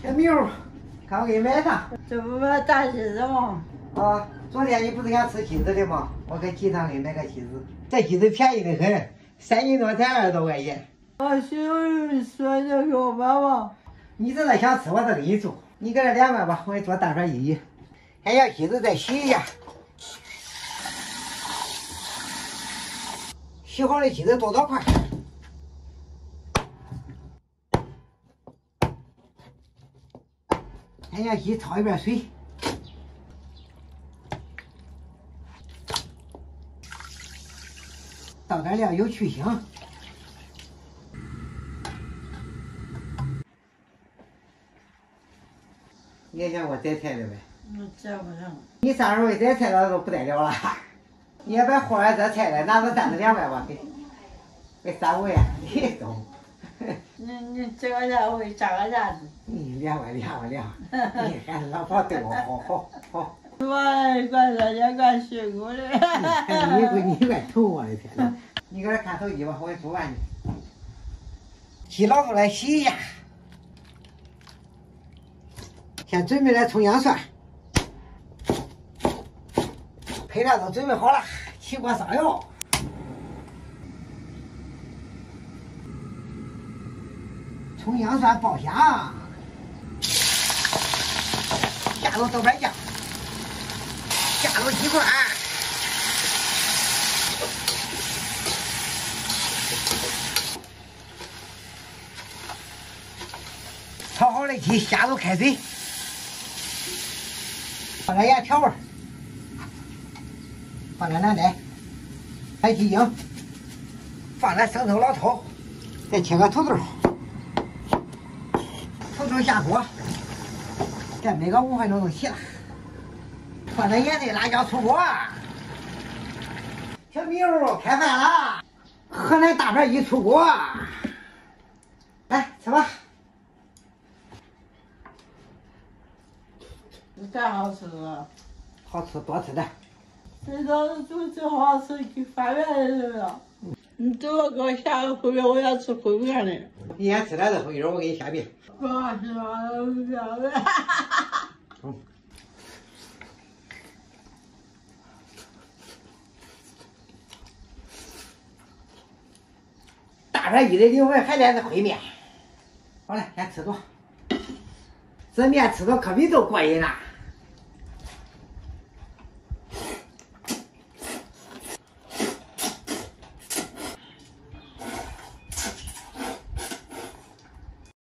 小米儿，看我给你买啥？这不买大鸡子吗？啊，昨天你不是想吃鸡子的吗？我给集上给你买个鸡子，这鸡子便宜的很，三斤多才二十多块钱。啊，媳妇说要给我买吧。你这是想吃，我再给你做。你给这两万吧，我给你做大串一斤。先让席子再洗一下，洗好的鸡子剁多块。先让鸡焯一遍水，倒点料油去腥。你也想我摘菜的呗？我摘不上。你啥时候摘菜了都不得了了。你要把货儿摘菜了，拿着单子两百吧，给给三五万，你懂？你你这个价位加个价子？你两万两万两万，你还是老婆对我好好好。我怪热天怪辛苦的。你怪你怪疼我的天呐！你搁这看手机吧，我给你做饭去。洗老子来洗一下。先准备点葱姜蒜，配料都准备好了，起锅烧油，葱姜蒜爆香，下入豆瓣酱，下入鸡块，炒好的鸡下入开水。放点盐调味，放点凉带，还鸡精，放点生抽、老抽，再切个土豆，土豆下锅，再焖个五分钟就行了。放点盐、水、辣椒出锅。小米儿开饭了，河南大盘鸡出锅，来吃吧。真好吃！好吃，多吃点。这道煮最好吃，去饭面的人了。你走了，给我下个烩面，我想吃烩面呢。你先吃点这烩面，我给你下面。不好吃啊，不要了。嗯。大盘鸡的灵魂还得是烩面。好了，先吃着。这面吃着可比都过瘾了。